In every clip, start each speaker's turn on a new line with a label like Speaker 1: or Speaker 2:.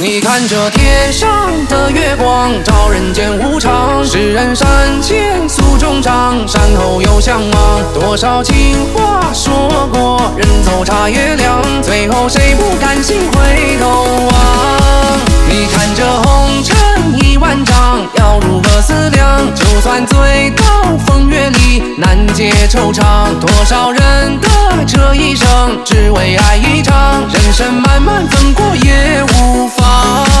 Speaker 1: 你看这天上的月光照人间无常，世人山前诉衷肠，山后又相望。多少情话说过，人走茶也凉，最后谁不甘心回头望？你看这红尘一万丈，要如何思量？就算醉倒风月里，难解惆怅。多少人的这一生，只为爱一场，人生漫漫怎过也无妨。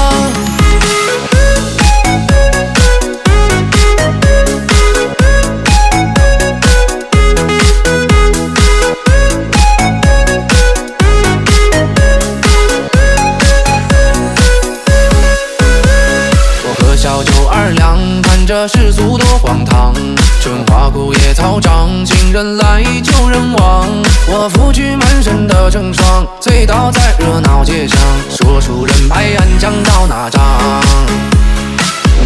Speaker 1: 这世俗多荒唐。春花枯叶草长，情人来旧人亡。我拂去满身的成霜，醉倒在热闹街上，说书人拍案讲到哪章？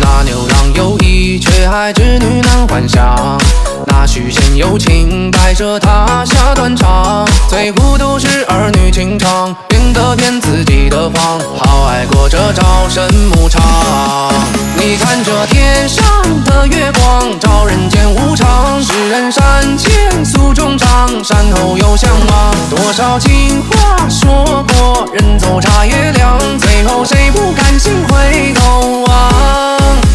Speaker 1: 那牛郎有意，却还织女难还乡。那许仙有情，白蛇他下断肠。最糊涂是儿女情长，病得骗自己的慌。好爱过这朝生暮长。你看这天上的月光，照人间无常。世人山前诉衷肠，山后有相望。多少情话说过，人走茶也凉，最后谁不甘心回头望？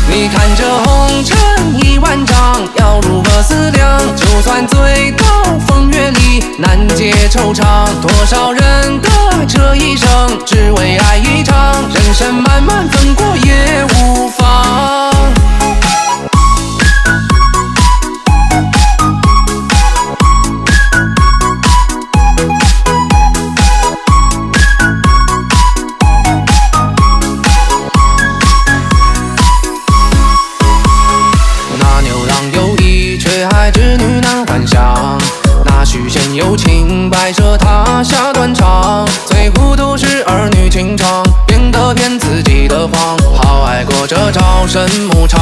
Speaker 1: 你看这红尘一万丈，要如何思量？就算醉倒风月里，难解惆怅。多少人的这一生，只为情，白蛇他下断肠。最糊涂是儿女情长，病得骗自己的谎。好爱过这朝生暮长。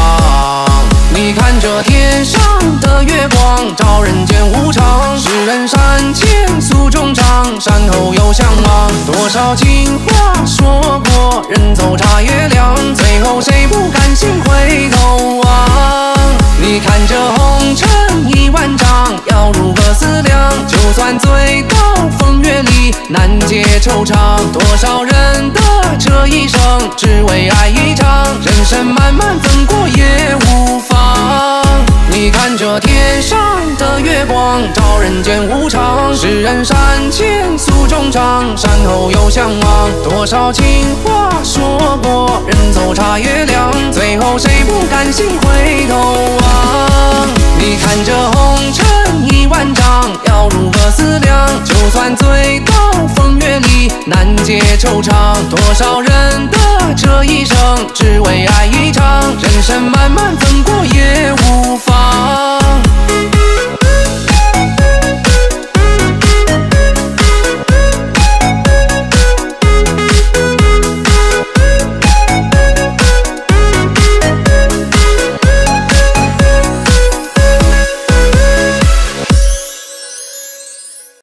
Speaker 1: 你看这天上的月光，照人间无常。世人山前诉衷肠，山后有相望。多少情话说过，人走茶也凉，醉到风月里，难解惆怅。多少人的这一生，只为爱一场，人生漫漫风过也无妨。你看这天上的月光，照人间无常。世人山前诉衷肠，山后有相望。多少情话说过，人走茶叶凉，最后谁不甘心回头望？难解惆怅。多少人的这一生，只为爱一场，人生漫漫怎过眼。